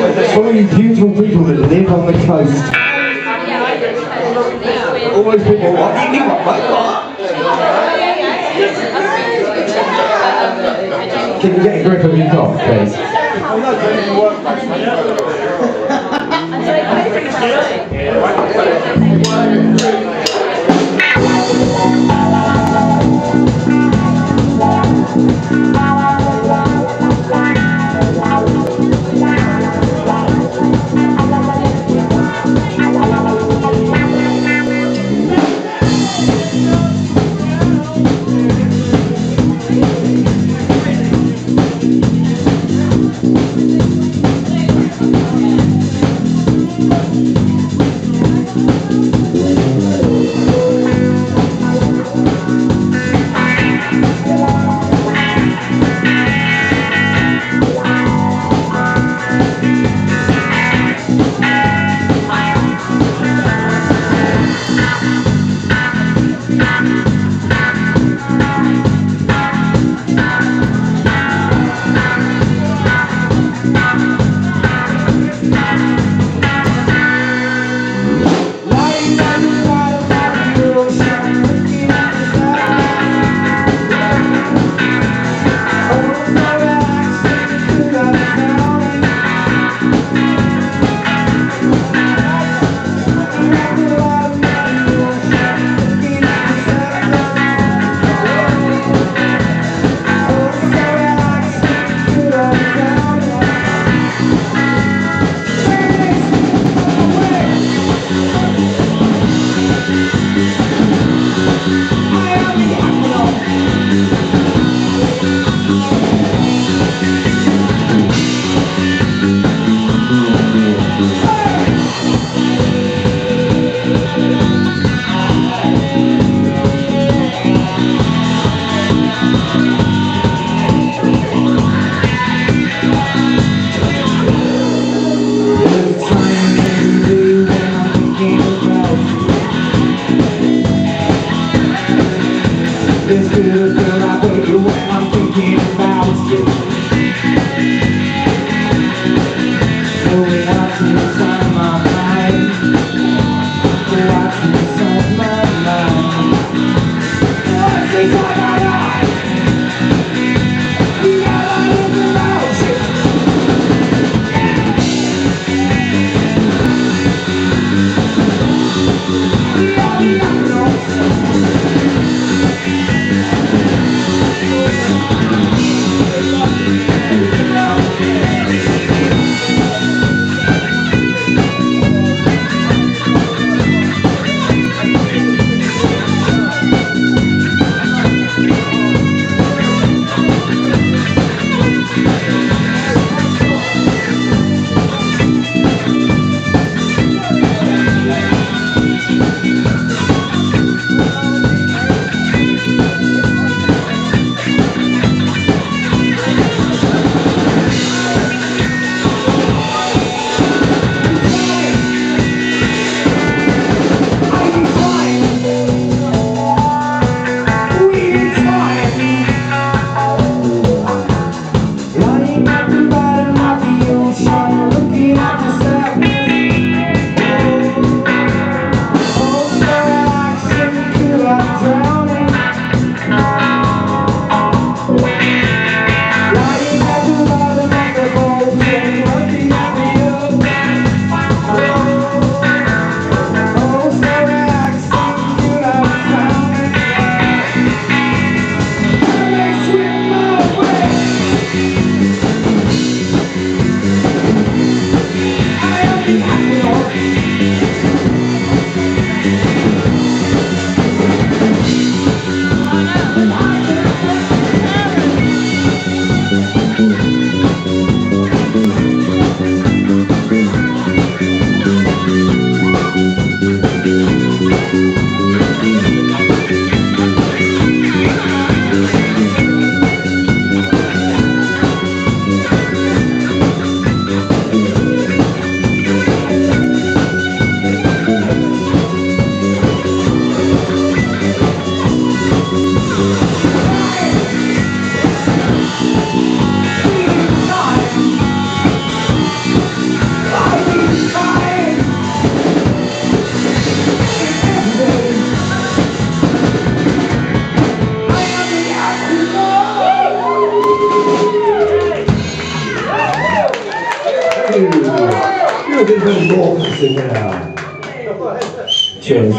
One of you beautiful people that live on the coast. Always people, what do you? Can you get a grip of your cough, please? 那你跟我不确实是